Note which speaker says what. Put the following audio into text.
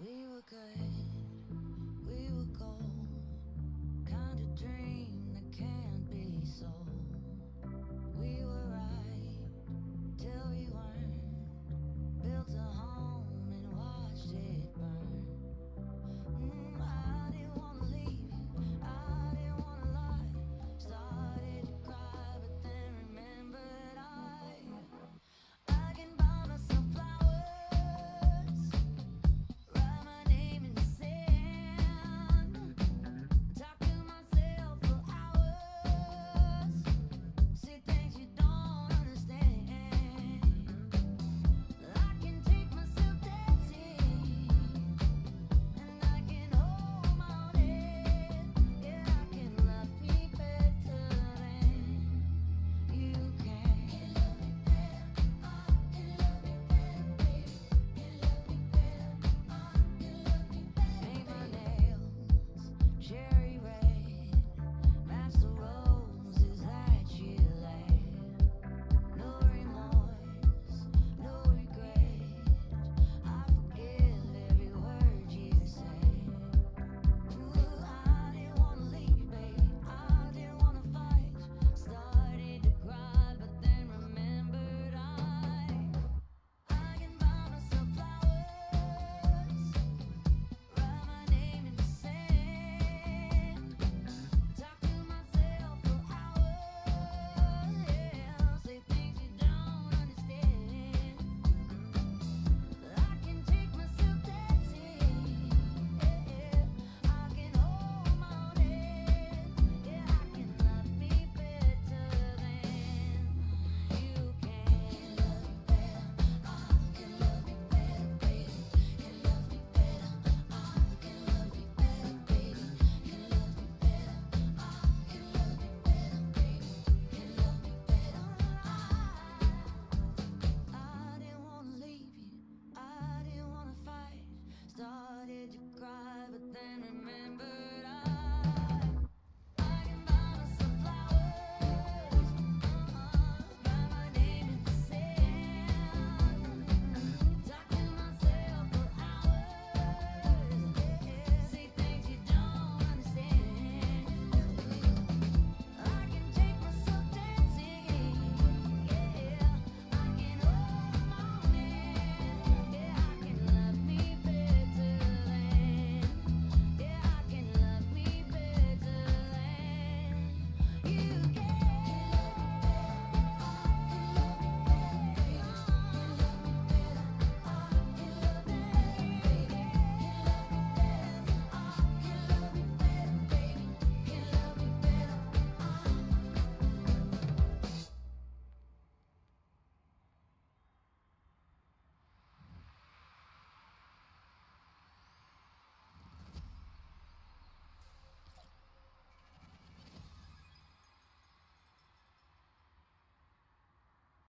Speaker 1: We were good, we were gold. Kind of dream that can't be sold.